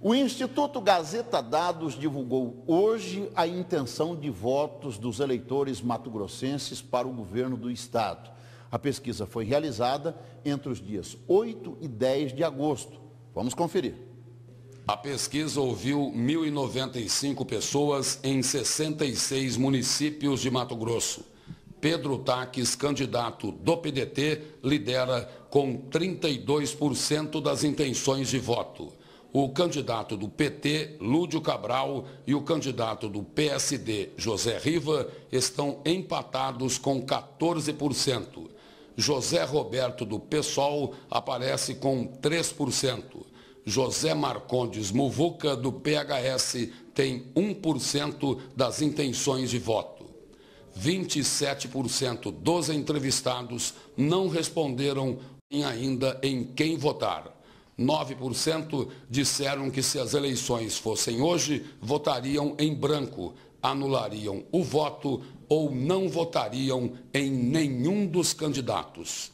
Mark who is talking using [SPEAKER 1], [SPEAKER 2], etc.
[SPEAKER 1] O Instituto Gazeta Dados divulgou hoje a intenção de votos dos eleitores mato-grossenses para o governo do estado. A pesquisa foi realizada entre os dias 8 e 10 de agosto. Vamos conferir.
[SPEAKER 2] A pesquisa ouviu 1.095 pessoas em 66 municípios de Mato Grosso. Pedro Taques, candidato do PDT, lidera com 32% das intenções de voto. O candidato do PT, Lúdio Cabral, e o candidato do PSD, José Riva, estão empatados com 14%. José Roberto do PSOL aparece com 3%. José Marcondes Muvuca do PHS tem 1% das intenções de voto. 27% dos entrevistados não responderam ainda em quem votar. 9% disseram que se as eleições fossem hoje, votariam em branco, anulariam o voto ou não votariam em nenhum dos candidatos.